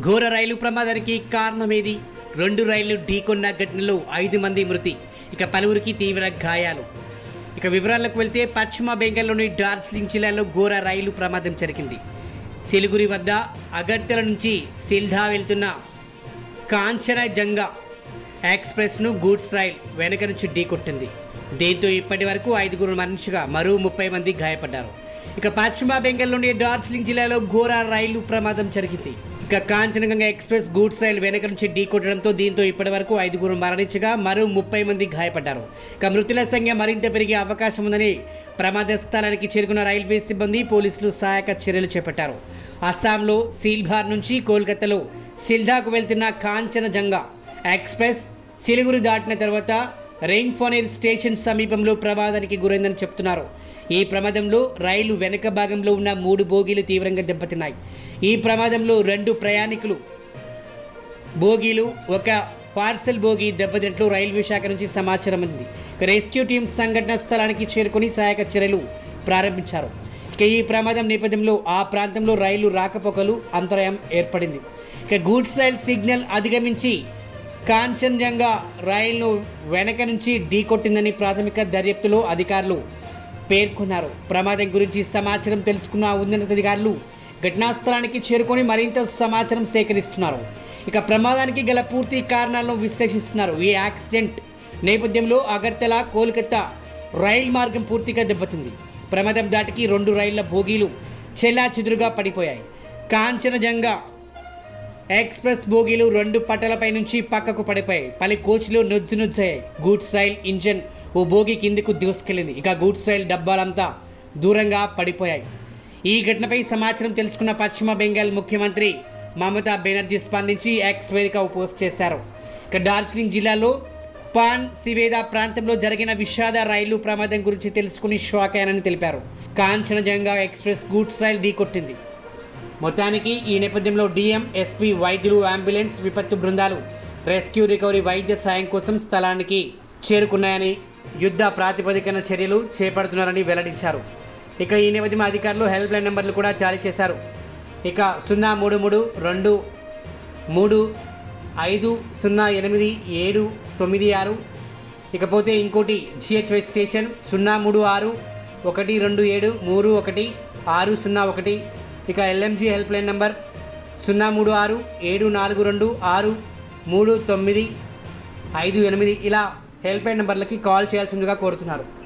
ఘోర రైలు ప్రమాదానికి కారణమేది? రెండు రైళ్ళు ఢీకొన్న ఘటనలో ఐదు మంది మృతి. ఇక పలువురికి తీవ్ర గాయాలు. ఇక వివరాలకు వెళ్తే పశ్చిమ బెంగాల్లోని డార్జిలింగ్ జిల్లాలో ఘోర రైలు ప్రమాదం జరిగింది. సిలిగురి వద్ద అగర్తల నుంచి సిల్ధా వెళ్తున్న కాంచనజంగా ఎక్స్ప్రెస్ను గూడ్స్ రైల్ వెనక నుంచి ఢీకొట్టింది. దీంతో ఇప్పటి వరకు ఐదుగురు మరణించగా మరో ముప్పై మంది గాయపడ్డారు. ఇక పశ్చిమ బెంగాల్లోని డార్జిలింగ్ జిల్లాలో ఘోర రైలు ప్రమాదం జరిగింది. ఇక కాంచనగంగా ఎక్స్ప్రెస్ గూడ్స్ రైలు వెనక నుంచి ఢీకొట్టడంతో దీంతో ఇప్పటి వరకు ఐదుగురు మరణించగా మరో ముప్పై మంది గాయపడ్డారు. ఇక మృతుల సంఖ్య మరింత పెరిగే అవకాశం ఉందని ప్రమాద స్థలానికి చేరుకున్న రైల్వే సిబ్బంది పోలీసులు సహాయక చర్యలు చేపట్టారు. అస్సాంలో సీల్భార్ నుంచి కోల్కతాలో సిల్ధాకు వెళ్తున్న కాంచనజంగా ఎక్స్ప్రెస్ సిలిగురు దాటిన తర్వాత రెయిన్ఫోనేర్ స్టేషన్ సమీపంలో ప్రమాదానికి గురైందని చెప్తున్నారు. ఈ ప్రమాదంలో రైలు వెనక భాగంలో ఉన్న మూడు బోగీలు తీవ్రంగా దెబ్బతిన్నాయి. ఈ ప్రమాదంలో రెండు ప్రయాణికులు బోగీలు ఒక పార్సెల్ బోగి దెబ్బతిన్నట్లు రైల్వే శాఖ నుంచి సమాచారం అందింది. రెస్క్యూ టీం సంఘటన స్థలానికి చేరుకొని సహాయక చర్యలు ప్రారంభించారు. ఇక ఈ ప్రమాదం నేపథ్యంలో ఆ ప్రాంతంలో రైలు రాకపోకలు అంతరాయం ఏర్పడింది. ఇక గూడ్స్ రైల్ సిగ్నల్ అధిగమించి కాంచన్జంగా రైలును వెనక నుంచి ఢీకొట్టిందని ప్రాథమిక దర్యాప్తులో అధికారులు పేర్కొన్నారు. ప్రమాదం గురించి సమాచారం తెలుసుకున్న ఉన్నతాధికారులు ఘటనా స్థలానికి చేరుకొని మరింత సమాచారం సేకరిస్తున్నారు. ఇక ప్రమాదానికి గల పూర్తి కారణాలను విశ్లేషిస్తున్నారు. ఈ యాక్సిడెంట్ నేపథ్యంలో అగర్తల కోల్కతా రైల్ మార్గం పూర్తిగా దెబ్బతింది. ప్రమాదం దాటికి రెండు రైళ్ళ బోగీలు చెల్లా చెదురుగా పడిపోయాయి. కాంచనజంగా ఎక్స్ప్రెస్ బోగీలు రెండు పట్టలపై నుంచి పక్కకు పడిపోయాయి. పలు కోచ్లు నుజ్జు నొజ్జాయి గూడ్స్ రైల్ ఇంజన్ ఓ బోగి కిందకు దూసుకెళ్ళింది. ఇక గూడ్స్ రైల్ డబ్బాలంతా దూరంగా పడిపోయాయి. ఈ ఘటనపై సమాచారం తెలుసుకున్న పశ్చిమ బెంగాల్ ముఖ్యమంత్రి మమతా బెనర్జీ స్పందించి ఎక్స్ వేదిక పోస్ట్ చేశారు. ఇక డార్జిలింగ్ జిల్లాలో పాన్ సివేదా ప్రాంతంలో జరిగిన విషాద రైలు ప్రమాదం గురించి తెలుసుకుని షాక్ అయ్యానని తెలిపారు. కాంచనజంగా ఎక్స్ప్రెస్ గూడ్స్ రైల్ ఢీకొట్టింది. మొత్తానికి ఈ నేపథ్యంలో డిఎం ఎస్పీ వైద్యులు అంబులెన్స్ విపత్తు బృందాలు రెస్క్యూ రికవరీ వైద్య సాయం కోసం స్థలానికి చేరుకున్నాయని యుద్ధ ప్రాతిపదికన చర్యలు చేపడుతున్నారని వెల్లడించారు. ఇక ఈ నేపథ్యం అధికారులు హెల్ప్ లైన్ నెంబర్లు కూడా జారీ చేశారు. ఇక సున్నా మూడు మూడు రెండు మూడు ఐదు సున్నా ఎనిమిది ఏడు తొమ్మిది ఆరు. ఇకపోతే ఇంకోటి జిహెచ్వై స్టేషన్ సున్నా మూడు ఆరు ఒకటి రెండు ఏడు మూడు ఒకటి ఆరు సున్నా ఒకటి ఇక ఎల్ఎంజీ హెల్ప్ లైన్ సున్నా మూడు ఆరు ఏడు నాలుగు రెండు ఆరు మూడు తొమ్మిది ఐదు ఎనిమిది. ఇలా హెల్ప్ లైన్ నెంబర్లకి కాల్ చేయాల్సిందిగా కోరుతున్నారు.